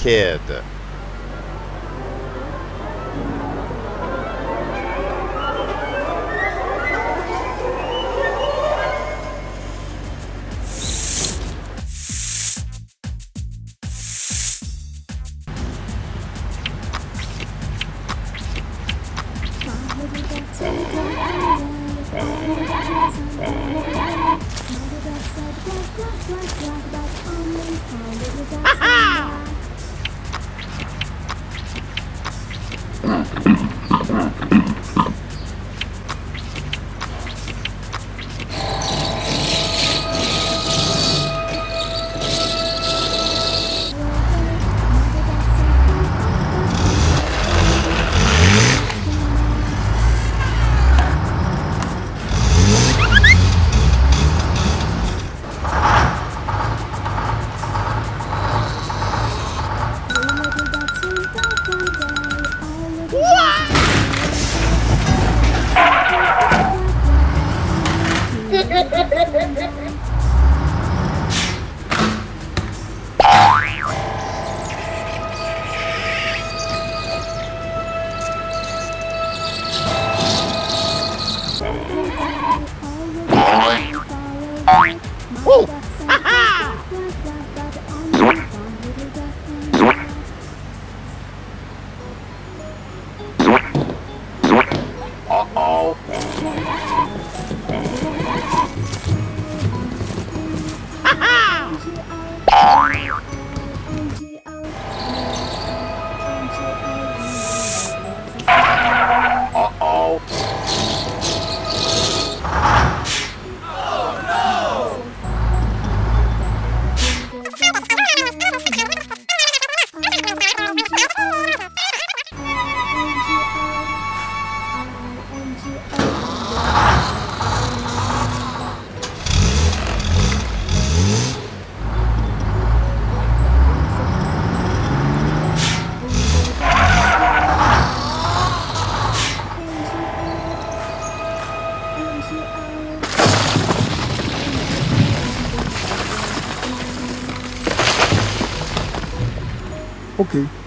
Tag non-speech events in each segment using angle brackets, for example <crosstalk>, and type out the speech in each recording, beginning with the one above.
kid. <laughs> Mm-hmm. Bye. Okay.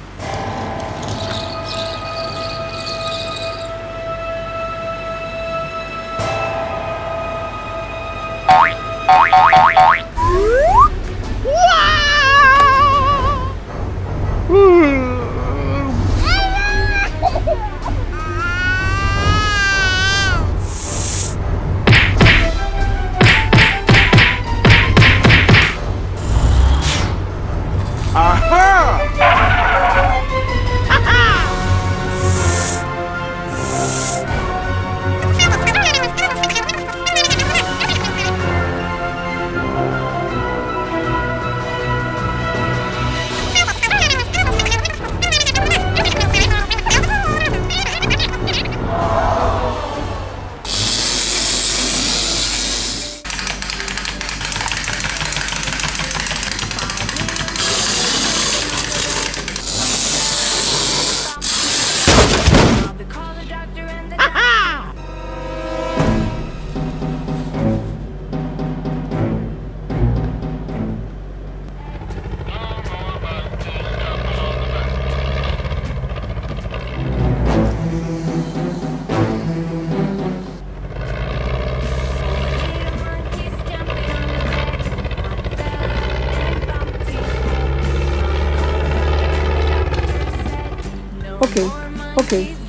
Okay. Okay.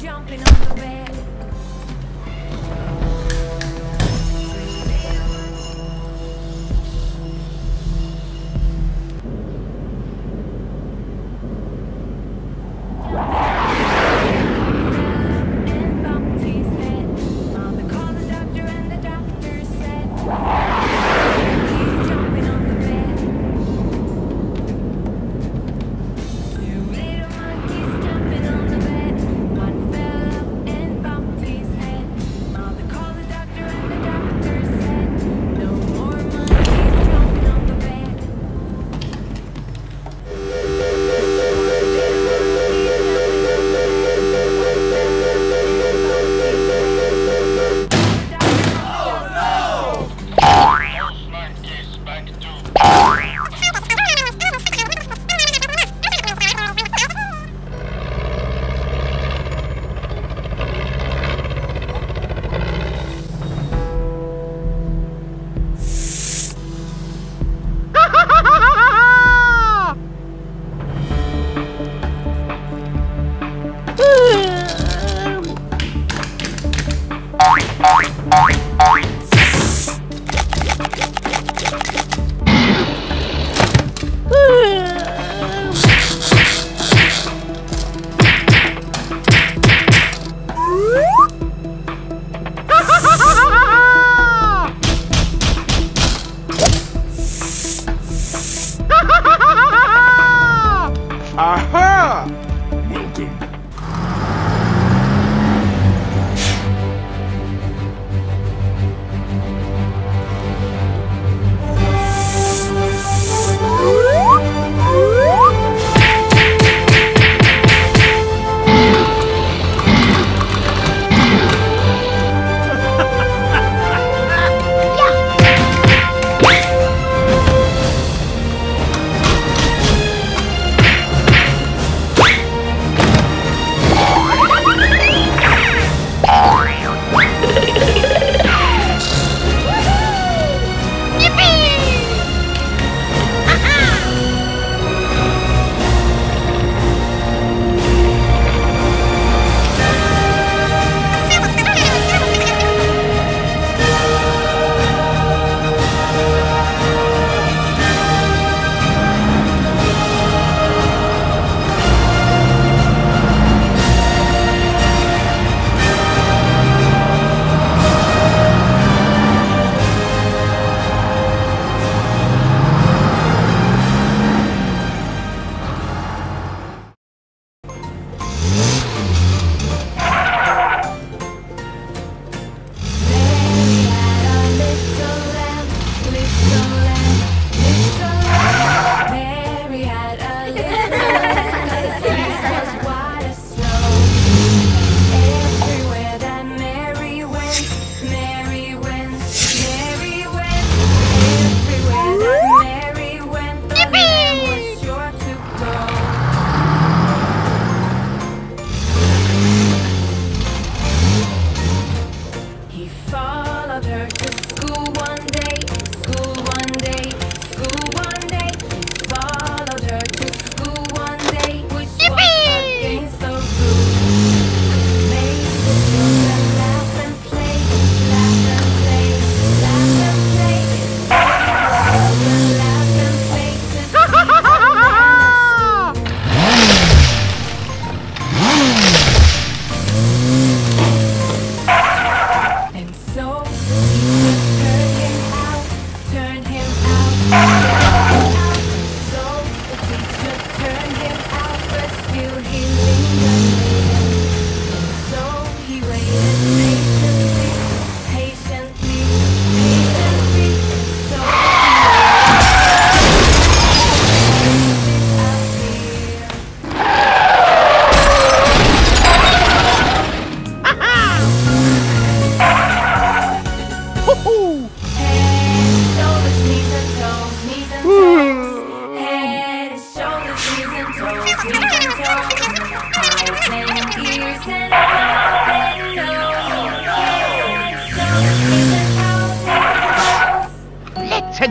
Aha!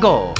México.